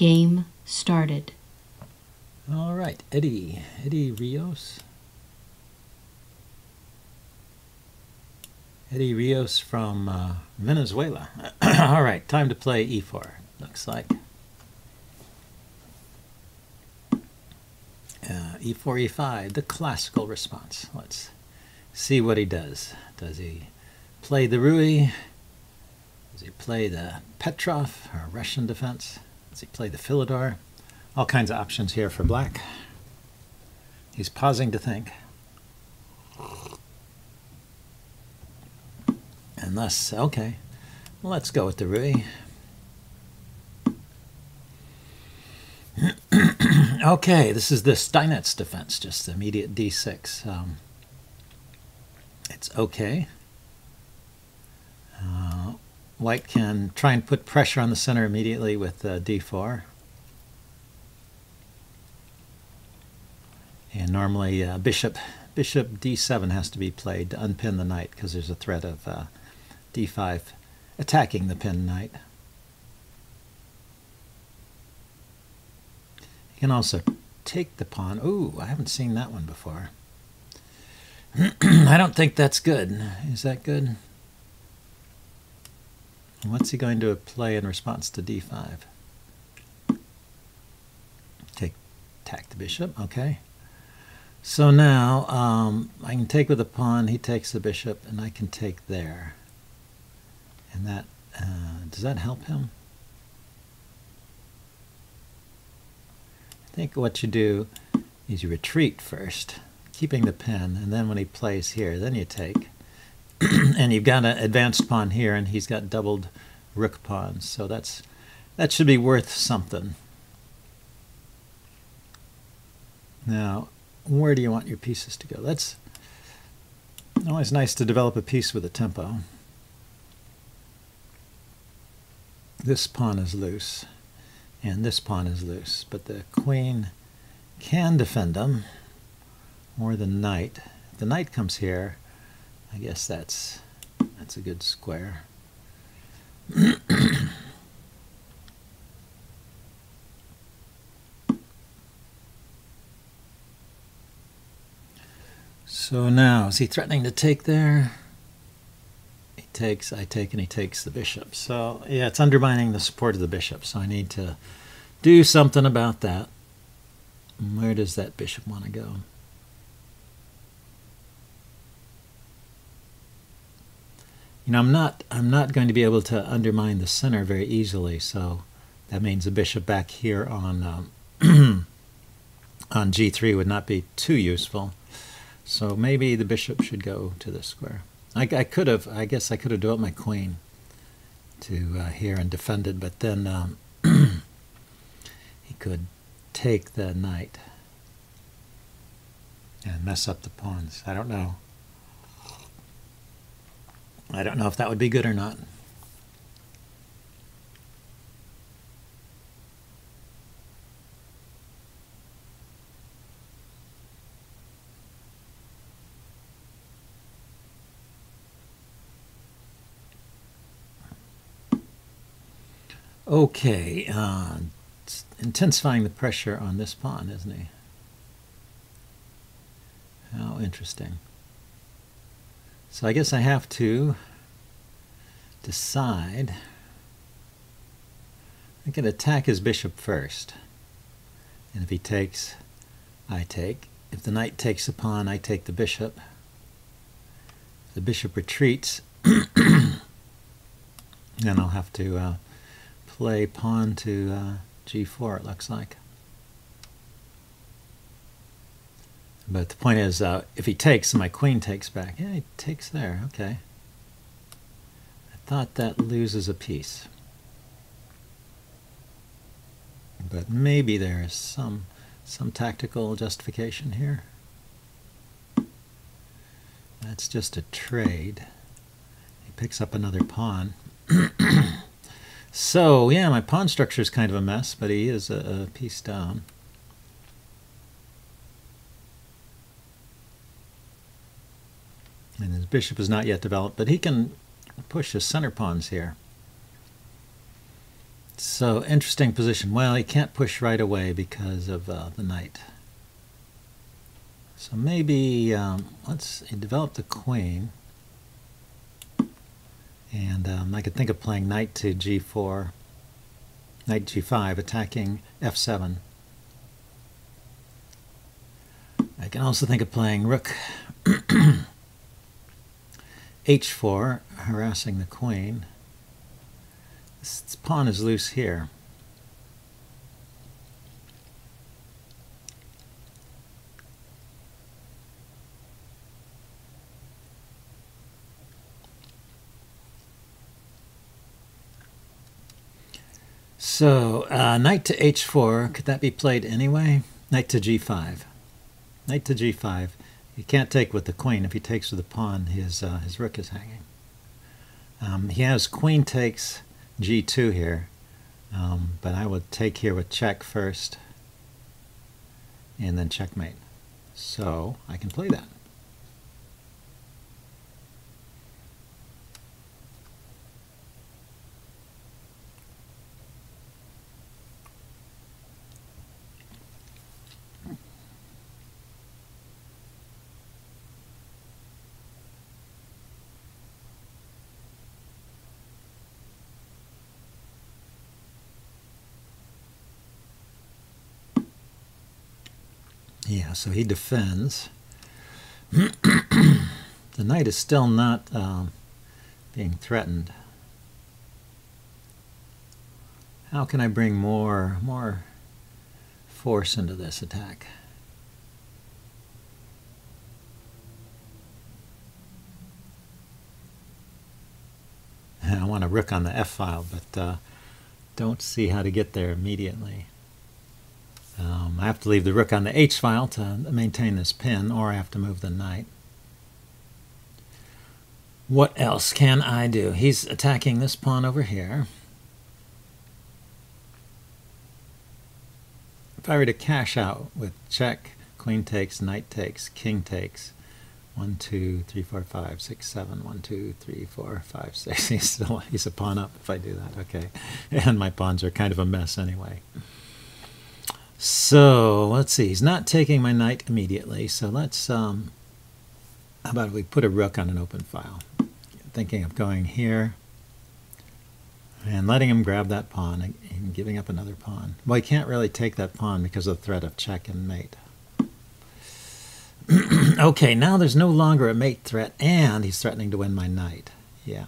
Game started. All right, Eddie, Eddie Rios. Eddie Rios from uh, Venezuela. All right, time to play e4. Looks like. Uh, e4, e5, the classical response. Let's see what he does. Does he play the Ruy? Does he play the Petrov, or Russian defense? Does he play the Philidor? All kinds of options here for black. He's pausing to think. And thus, okay, let's go with the Ruy. okay, this is the Steinitz defense, just immediate d6. Um, it's okay. White can try and put pressure on the center immediately with uh, d4. And normally uh, bishop bishop d7 has to be played to unpin the knight because there's a threat of uh, d5 attacking the pinned knight. You can also take the pawn. Ooh, I haven't seen that one before. I don't think that's good. Is that good? What's he going to play in response to d5? Take, attack the bishop, okay. So now um, I can take with the pawn, he takes the bishop, and I can take there. And that, uh, does that help him? I think what you do is you retreat first, keeping the pin, and then when he plays here, then you take. and you've got an advanced pawn here, and he's got doubled rook pawns, so that's that should be worth something. Now, where do you want your pieces to go? That's always nice to develop a piece with a tempo. This pawn is loose, and this pawn is loose, but the queen can defend them, or the knight. If the knight comes here, I guess that's that's a good square. so now, is he threatening to take there? He takes, I take, and he takes the bishop. So, yeah, it's undermining the support of the bishop, so I need to do something about that. Where does that bishop want to go? You know, I'm not I'm not going to be able to undermine the center very easily, so that means a bishop back here on um, on g3 would not be too useful. So maybe the bishop should go to the square. I, I could have, I guess I could have developed my queen to uh, here and defended, but then um, he could take the knight and mess up the pawns. I don't know. I don't know if that would be good or not. Okay, uh, intensifying the pressure on this pawn, isn't he? How interesting. So I guess I have to decide. I can attack his bishop first. And if he takes, I take. If the knight takes a pawn, I take the bishop. If the bishop retreats, then I'll have to uh, play pawn to uh, g4, it looks like. But the point is, uh, if he takes, my queen takes back. Yeah, he takes there. Okay. I thought that loses a piece. But maybe there is some some tactical justification here. That's just a trade. He picks up another pawn. so, yeah, my pawn structure is kind of a mess, but he is a, a piece down. And his bishop is not yet developed, but he can push his center pawns here So interesting position. Well, he can't push right away because of uh, the knight. So maybe um, let's develop the queen. And um, I could think of playing knight to g4, knight g5, attacking f7. I can also think of playing rook h4, harassing the queen. This pawn is loose here. So, uh, knight to h4, could that be played anyway? Knight to g5. Knight to g5. He can't take with the queen. If he takes with the pawn, his, uh, his rook is hanging. Um, he has queen takes g2 here, um, but I would take here with check first, and then checkmate. So I can play that. Yeah, so he defends. the knight is still not um, being threatened. How can I bring more more force into this attack? I want a rook on the f file, but uh, don't see how to get there immediately. Um, I have to leave the rook on the h file to maintain this pin, or I have to move the knight. What else can I do? He's attacking this pawn over here. If I were to cash out with check, queen takes, knight takes, king takes, one, two, three, four, five, six, seven, one, two, three, four, five, six. He's still he's a pawn up if I do that. Okay, and my pawns are kind of a mess anyway. So let's see. He's not taking my knight immediately. So let's, um, how about if we put a rook on an open file? Thinking of going here and letting him grab that pawn and giving up another pawn. Well, he can't really take that pawn because of the threat of check and mate. okay, now there's no longer a mate threat, and he's threatening to win my knight. Yeah.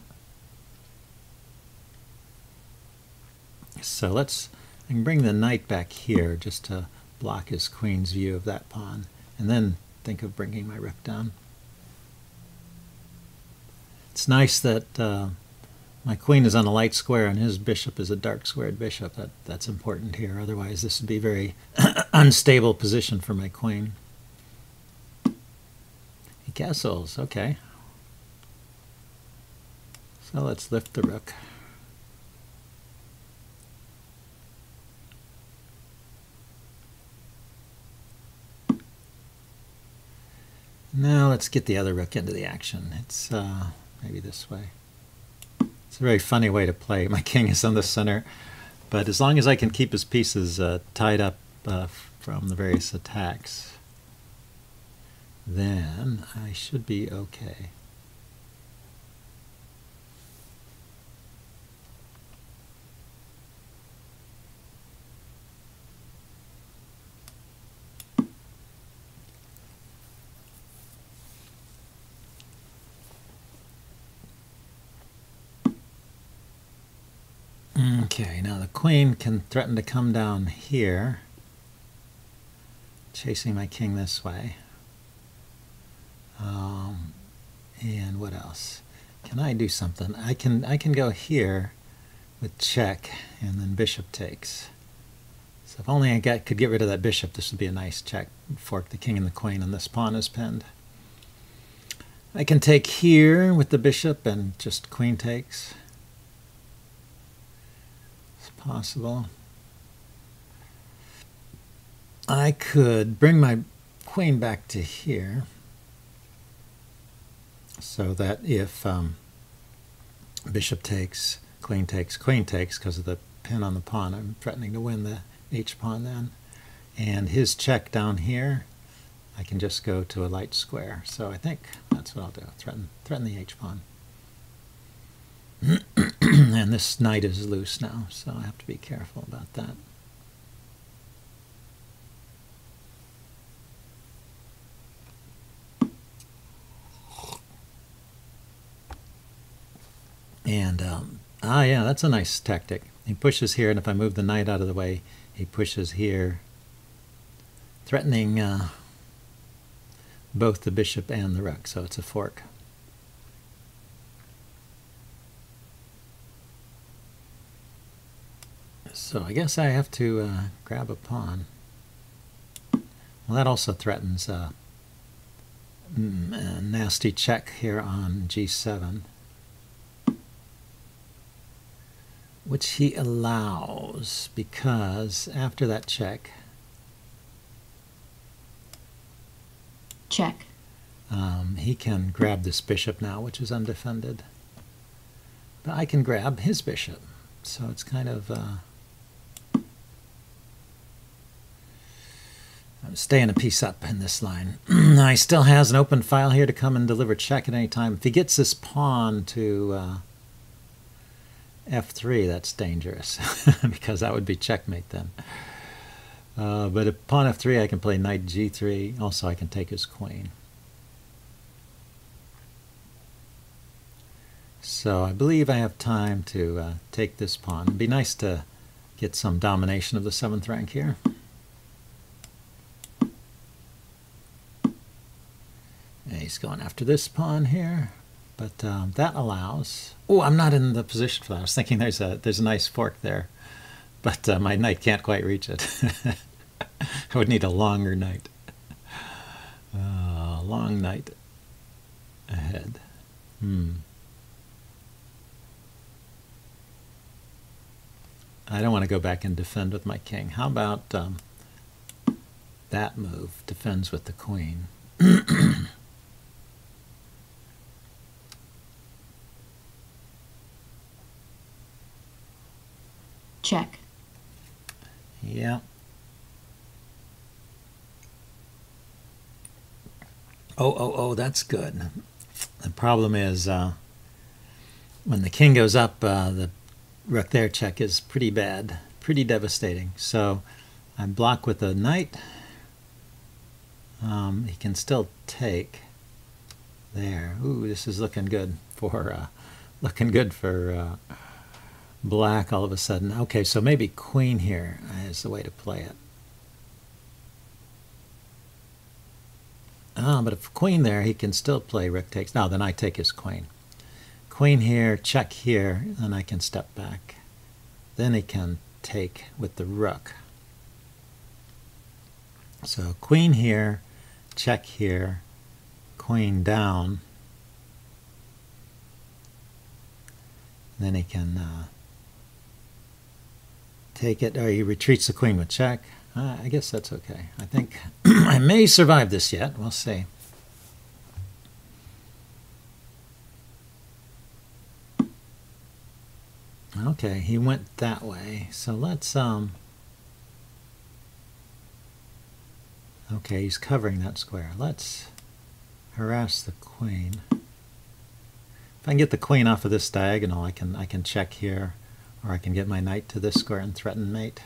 So let's I can bring the knight back here just to block his queen's view of that pawn, and then think of bringing my rook down. It's nice that uh, my queen is on a light square and his bishop is a dark squared bishop. That, that's important here. Otherwise, this would be a very unstable position for my queen. He castles. Okay. So let's lift the rook. Now let's get the other rook into the action. It's uh, maybe this way. It's a very funny way to play. My king is on the center, but as long as I can keep his pieces uh, tied up uh, from the various attacks, then I should be okay. Okay, now the queen can threaten to come down here, chasing my king this way. Um, and what else? Can I do something? I can I can go here with check and then bishop takes. So if only I get, could get rid of that bishop, this would be a nice check. Fork the king and the queen, and this pawn is pinned. I can take here with the bishop and just queen takes possible. I could bring my queen back to here so that if um, bishop takes, queen takes, queen takes because of the pin on the pawn. I'm threatening to win the h-pawn then. And his check down here, I can just go to a light square. So I think that's what I'll do. Threaten, threaten the h-pawn. and this knight is loose now, so I have to be careful about that. And, um, ah, yeah, that's a nice tactic. He pushes here, and if I move the knight out of the way, he pushes here, threatening uh, both the bishop and the rook, so it's a fork. So I guess I have to uh, grab a pawn. Well, that also threatens uh, mm, a nasty check here on g7. which he allows because after that check, check, um, he can grab this bishop now, which is undefended. But I can grab his bishop, so it's kind of. Uh, I'm staying a piece up in this line. he still has an open file here to come and deliver check at any time. If he gets this pawn to uh, f3, that's dangerous because that would be checkmate then. Uh, but upon f3, I can play knight g3. Also, I can take his queen. So I believe I have time to uh, take this pawn. It'd be nice to get some domination of the seventh rank here. And he's going after this pawn here. But um, that allows. Oh, I'm not in the position for that. I was thinking there's a there's a nice fork there, but uh, my knight can't quite reach it. I would need a longer knight. Uh, long knight ahead. Hmm. I don't want to go back and defend with my king. How about um, that move? Defends with the queen. Check. Yeah. Oh, oh, oh, that's good. The problem is uh, when the king goes up, uh, the rook there check is pretty bad, pretty devastating. So I block with a knight. Um, he can still take there. Ooh, this is looking good for uh, looking good for uh, black all of a sudden. Okay, so maybe queen here is the way to play it. Ah, but if queen there, he can still play rook takes. No, then I take his queen. Queen here, check here, then I can step back. Then he can take with the rook. So queen here, check here, queen down. Then he can uh, take it, or he retreats the queen with check. Uh, I guess that's okay. I think I may survive this yet. We'll see. Okay, he went that way. So let's, um, okay, he's covering that square. Let's harass the queen. If I can get the queen off of this diagonal, I can, I can check here. Or I can get my knight to this square and threaten mate.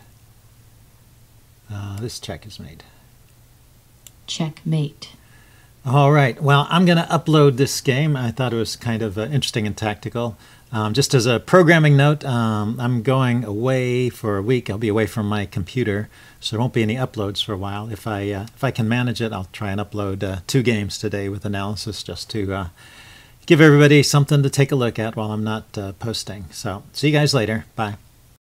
Uh, this check is made. Checkmate. All right. Well, I'm going to upload this game. I thought it was kind of uh, interesting and tactical. Um, just as a programming note, um, I'm going away for a week. I'll be away from my computer, so there won't be any uploads for a while. If I uh, if I can manage it, I'll try and upload uh, two games today with analysis, just to uh, give everybody something to take a look at while I'm not uh, posting. So see you guys later. Bye.